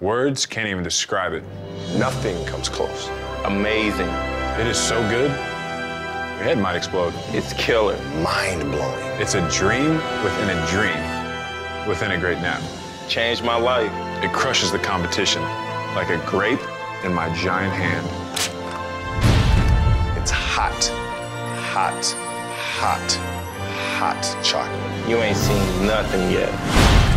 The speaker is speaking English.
Words can't even describe it. Nothing comes close. Amazing. It is so good, your head might explode. It's killer. Mind blowing. It's a dream within a dream within a great nap. Changed my life. It crushes the competition like a grape in my giant hand. It's hot, hot, hot, hot chocolate. You ain't seen nothing yet.